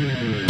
Bye.